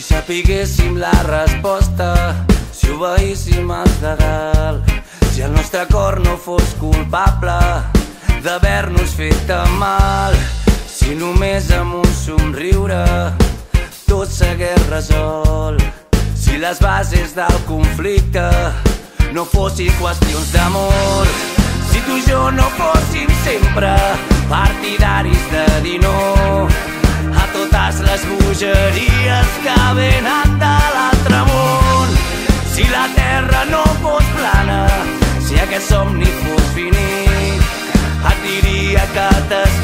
Si sapiguéssim la resposta, si obeíssim els de dalt, si el nostre cor no fos culpable d'haver-nos fet mal, si només amb un somriure tot s'hagués resolt, si les bases del conflicte no fossin qüestions d'amor, si tu i jo no fóssim sempre partidaris de dir no a totes les bogeries que venen de l'altre món. Si la terra no fos plana, si aquest somni fos finit, et diria que t'estimo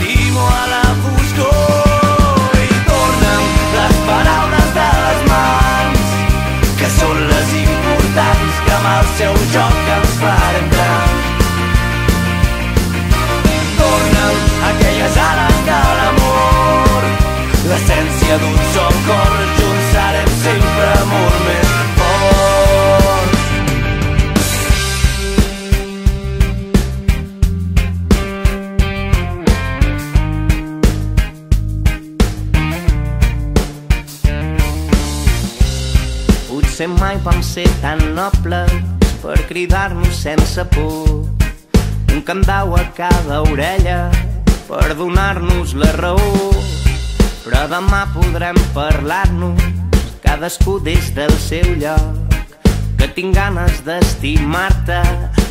sol cor, junts serem sempre molt més. Potser mai vam ser tan nobles per cridar-nos sense por. Un candau a cada orella per donar-nos la raó. Però demà podrem parlar-nos cadascú des del seu lloc. Que tinc ganes d'estimar-te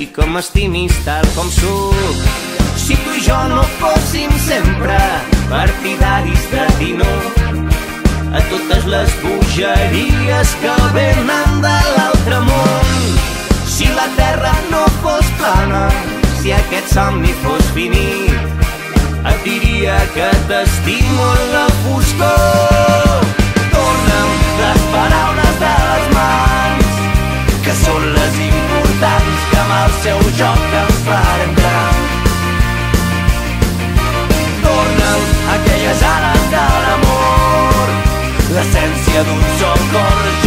i que m'estimis tal com sóc. Si tu i jo no fóssim sempre partidaris de dir a totes les bogeries que venen de l'altre món. Si la terra no fos plana, si aquest somni fos finit, et diria que t'estimo en la foscor. Torna'm les paraules de les mans, que són les importants que amb el seu joc ens farem grans. Torna'm aquelles ales de l'amor, l'essència d'un sol cor,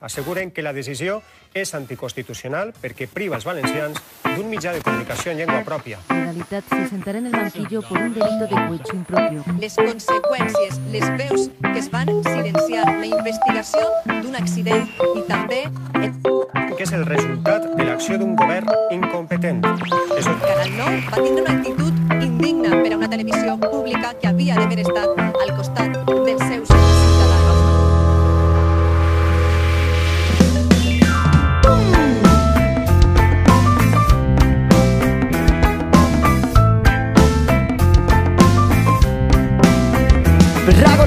asseguren que la decisió és anticonstitucional perquè priva els valencians d'un mitjà de comunicació en llengua pròpia. Generalitat se sentará en el banquillo por un delito de cohecho impropio. les conseqüències, les veus que es van silenciar, la investigació d'un accident i també el que és el resultat de l'acció d'un govern incompetent. És un... Canal 9 va tindre una actitud indigna per a una televisió pública que havia d'haver estat al costat dels seus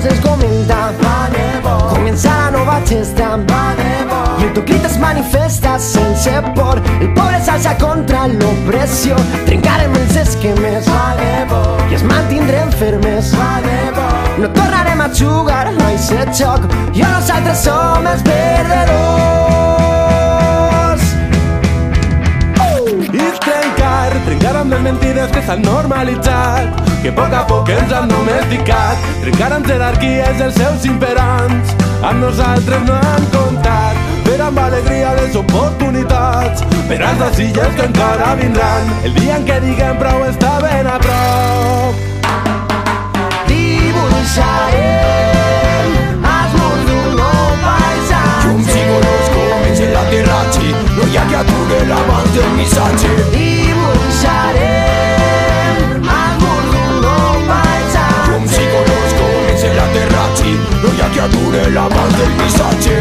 Per Ragos es comenta. Comienza la nova gesta I el crit es manifesta sense por El pobre s'alça contra l'opressió Trencarem els esquemes. I es mantindrem fermes No tornarem a jugar a aquest joc I nosaltres som els perdedors I trencar, trencar amb les mentides que s'han normalitzat, que a poc a poc ens han domesticat, trencar amb jerarquies els seus imperants, amb nosaltres no han comptat, per amb alegria les oportunitats, per als desilles que encara vindran, el dia en què diguem prou està ben a prop. Dibuixarem els murs d'un nou paisatge. Llums i colors comencen l'aterratge, no hi ha que aturar abans del missatge. Dibuixarem ramas del pisache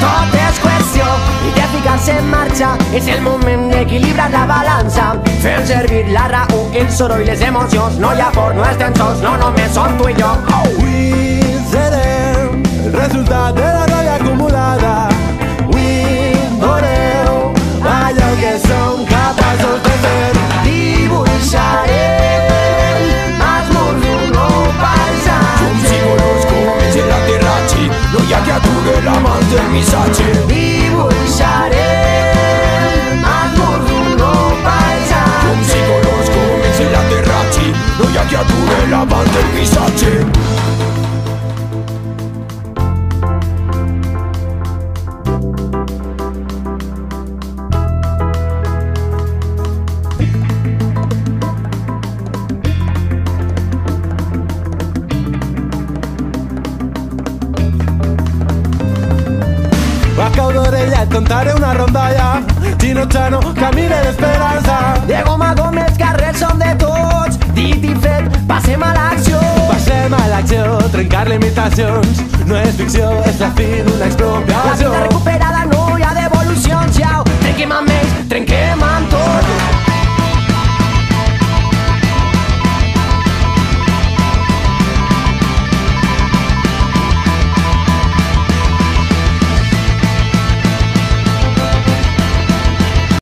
Tot és qüestió i de en marxa És el moment d'equilibrar la balança Fem servir la raó, el soroll, les emocions No hi ha por, no estem sols, no només som tu i jo Avui serem el resultat de la noia acumulada. dormi só te dibujaré Amor de un paisaje. Como si conozco, me la terra, chi Noia que adure la banda, dormi A cau d'orella et contaré una rondalla. Gino Chano, camina d'esperança. Diego Mago, els carrers són de tots. Dit i fet, passem a l'acció. Passem a l'acció, trencar limitacions. No és ficció, és la fi d'una La expropiació. vida recuperada